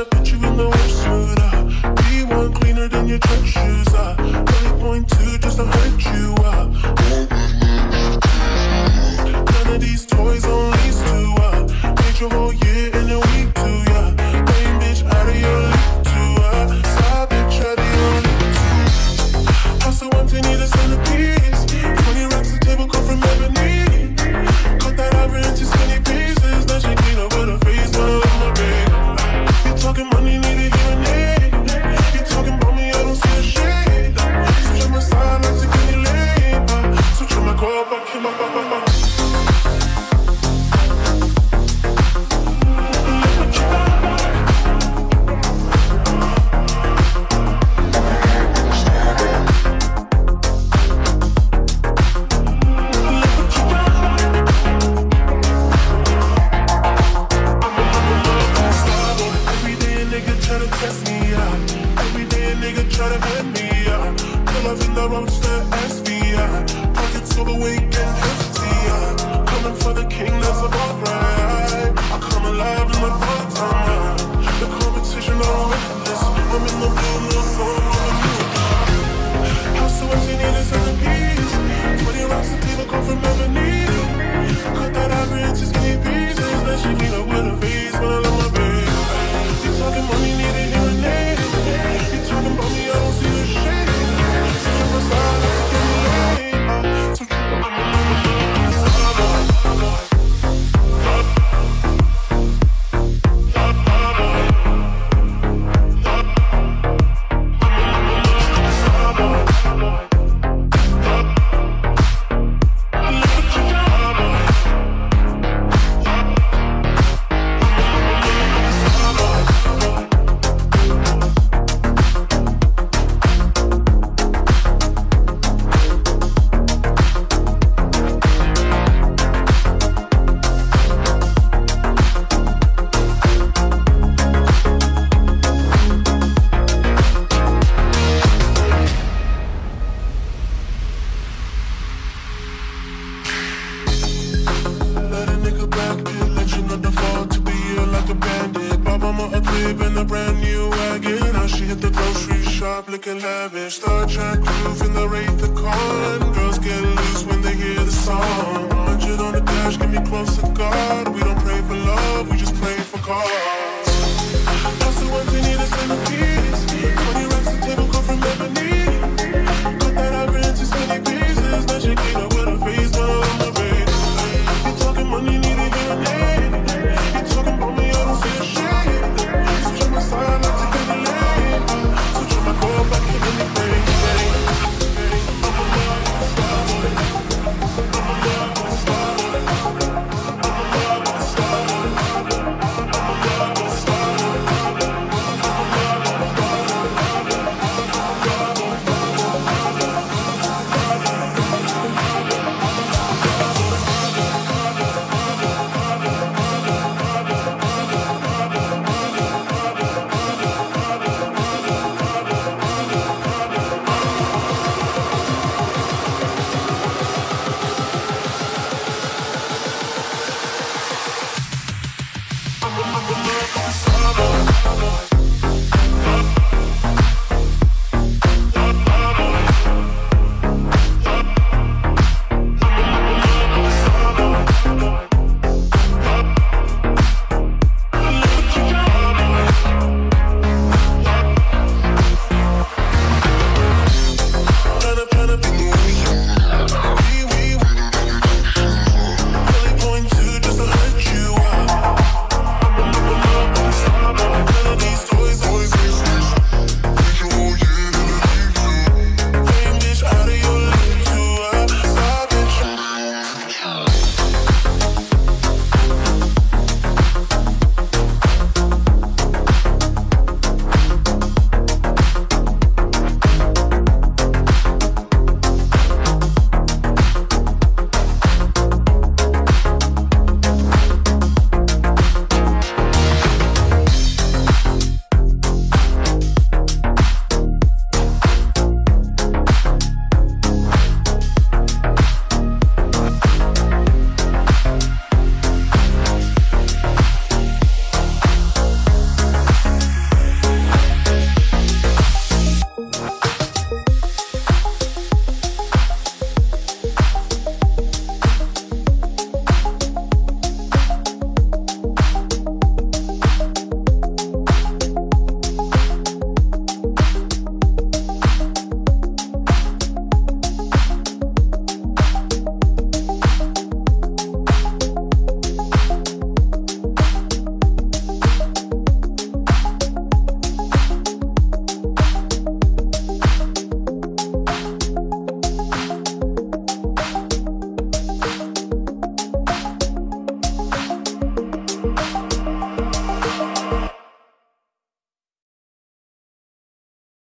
wanna put you in the a crib in a brand new wagon. Now she hit the grocery shop looking lavish. Star Trek roof in the rate the Con. Girls get loose when they hear the song.